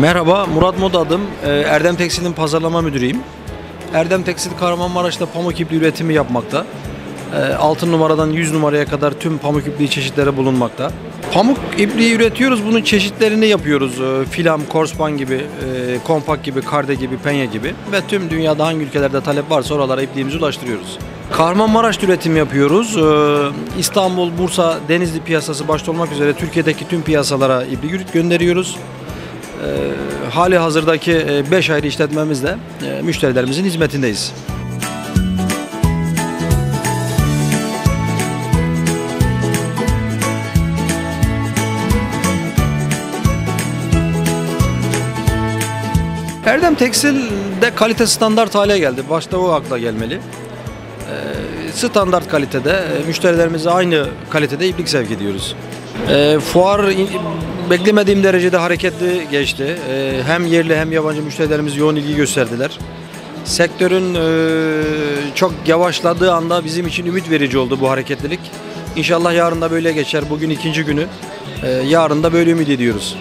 Merhaba, Murat Moda adım. Ee, Erdem Tekstil'in pazarlama müdürüyüm. Erdem Tekstil Kahramanmaraş'ta pamuk ipliği üretimi yapmakta. 6 numaradan 100 numaraya kadar tüm pamuk ipliği çeşitleri bulunmakta. Pamuk ipliği üretiyoruz, bunun çeşitlerini yapıyoruz. Ee, Filam, korspan gibi, e, kompak gibi, karde gibi, penye gibi ve tüm dünyada hangi ülkelerde talep varsa oralara ipliğimizi ulaştırıyoruz. Kahramanmaraş'ta üretim yapıyoruz. Ee, İstanbul, Bursa, Denizli piyasası başta olmak üzere Türkiye'deki tüm piyasalara iplik gönderiyoruz. Ee, hali hazırdaki 5 ayrı işletmemizle e, müşterilerimizin hizmetindeyiz. Erdem Tekstil'de kalite standart hale geldi. Başta o akla gelmeli. Ee, standart kalitede e, müşterilerimize aynı kalitede iplik sevk ediyoruz. Ee, fuar in- beklemediğim derecede hareketli geçti. Ee, hem yerli hem yabancı müşterilerimiz yoğun ilgi gösterdiler. Sektörün e, çok yavaşladığı anda bizim için ümit verici oldu bu hareketlilik. İnşallah yarın da böyle geçer. Bugün ikinci günü. Ee, yarın da böyle ümit ediyoruz.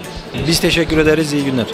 Biz teşekkür ederiz. İyi günler.